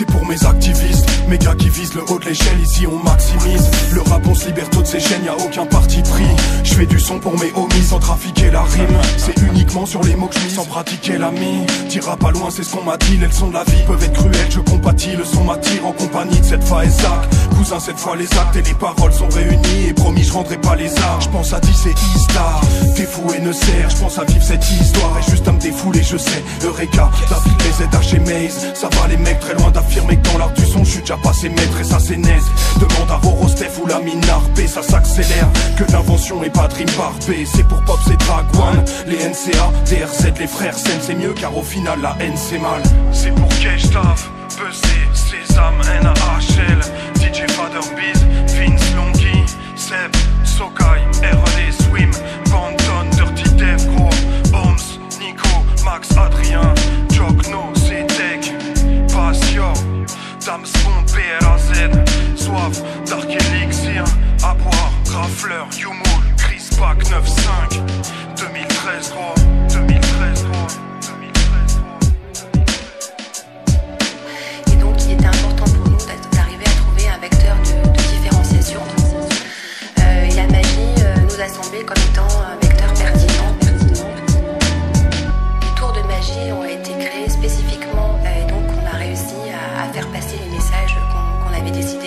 pour mes activistes Mes gars qui visent le haut de l'échelle, ici on maximise. Le rap on se libère toutes ces chaînes, y a aucun parti pris. Je fais du son pour mes homies sans trafiquer la rime. C'est uniquement sur les mots que je sans pratiquer l'ami Tira pas loin, c'est ce qu'on m'a dit, les leçons de la vie peuvent être cruelles. Je compatis, le son m'attire en compagnie de cette fois Zach Cousin cette fois les actes et les paroles sont réunis. Et promis je rendrai pas les arts, je pense à 10 et E-Star T'es fou et ne sert, je pense à vivre cette histoire Et juste à me défouler, je sais, Eureka, David les aide à chez Ça va les mecs très loin d'affirmer que dans l'art du son je suis déjà passé maître et ça c'est Demande à Roro Steph ou la mine P ça s'accélère. Que l'invention est pas Dream par B C'est pour Pop c'est Drag One. Les NCA, DRZ, les frères Sen c'est mieux car au final la haine c'est mal. C'est pour Cash Fleur, Youmoul, Chris Pack 9-5 2013 3 2013 3 Et donc il était important pour nous d'arriver à trouver un vecteur de, de différenciation. Euh, et la magie euh, nous a semblé comme étant un vecteur pertinent, pertinent. Les tours de magie ont été créés spécifiquement euh, et donc on a réussi à, faire passer les messages qu'on avait décidés.